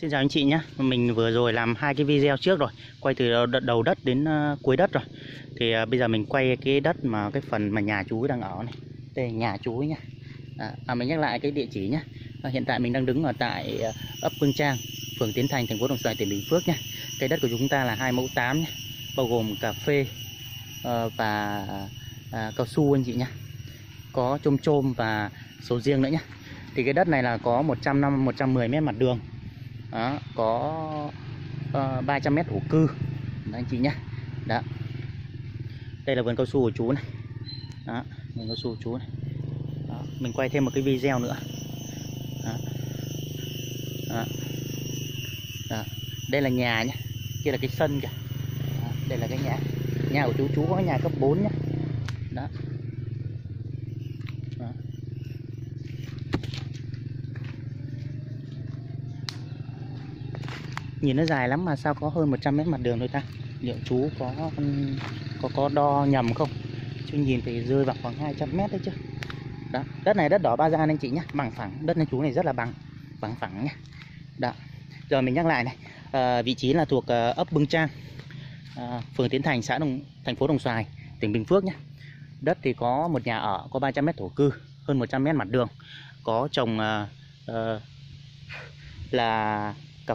Xin chào anh chị nhé, mình vừa rồi làm hai cái video trước rồi, quay từ đầu đất- đến ờ, cuối đất rồi. Thì ờ, bây giờ mình quay cái đất mà cái phần mà nhà chú đang ở này, đây nhà chú ấy nhá. À, à mình nhắc lại cái địa chỉ nhé. À, hiện tại mình đang đứng ở tại ờ, ấp Phương Trang, phường Tiến Thành, thành phố Đồng Xoài, tỉnh Bình Phước nhé. Cái đất của chúng ta là hai mẫu 8 nhé, bao gồm cà phê và cao su anh chị nhé. Có chôm chôm và sầu riêng nữa nhé. Thì cái đất này là có 100 năm 110 mét mặt đường đó, có ờ, uh, 300 mét ổ cư Đó, anh chị nhé đó đây là vườn cao su của chú này đó vườn cao su của chú này đó. mình quay thêm một cái video nữa đó. Đó. Đó. đây là nhà nhé kia là cái sân kìa đó. đây là cái nhà nhà của chú chú có nhà cấp 4 nhé Đó. Nhìn nó dài lắm mà sao có hơn 100 mét mặt đường thôi ta? Liệu chú có có có đo nhầm không? Chứ nhìn thì rơi vào khoảng 200 mét đấy chứ. Đó đất này đất đỏ ba gian anh chị nhé bằng phẳng đất này chú này rất là bằng bằng phẳng nhé đó rồi mình nhắc lại này. À, vị trí là thuộc uh, ấp Bưng Trang à, ờ, phường Tiến Thành xã Đồng thành phố Đồng Xoài tỉnh Bình Phước nhé đất thì có một nhà ở có 300 mét thổ cư hơn 100 mét mặt đường. Có trồng uh, uh, là cà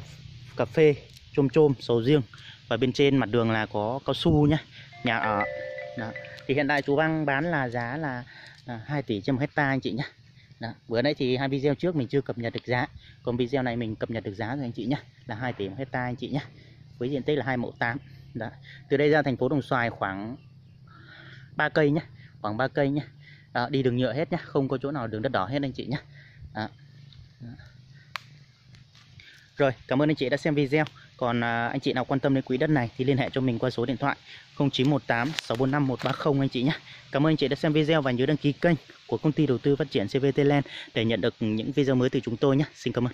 cà phê chôm chôm sầu riêng. Và bên trên mặt đường là có cao su nhá. Nhà ở đó. thì hiện tại chú đang bán là giá là à, 2 tỷ trên một hecta anh chị nhé đó. bữa nãy thì hai video trước mình chưa cập nhật được giá. Còn video này mình cập nhật được giá rồi anh chị nhé là 2 tỷ một hecta anh chị nhé với diện tích là hai mẫu tám. Đó. từ đây ra thành phố Đồng Xoài khoảng 3 cây nhé khoảng 3 cây nhé đó, đi đường nhựa hết nhé không có chỗ nào đường đất đỏ hết anh chị nhé đó. Đó. Rồi, cảm ơn anh chị đã xem video. Còn à, anh chị nào quan tâm đến quỹ đất này thì liên hệ cho mình qua số điện thoại 0918 645 130 anh chị nhé. Cảm ơn anh chị đã xem video và nhớ đăng ký kênh của công ty đầu tư phát triển CVT Land để nhận được những video mới từ chúng tôi nhé. Xin cảm ơn.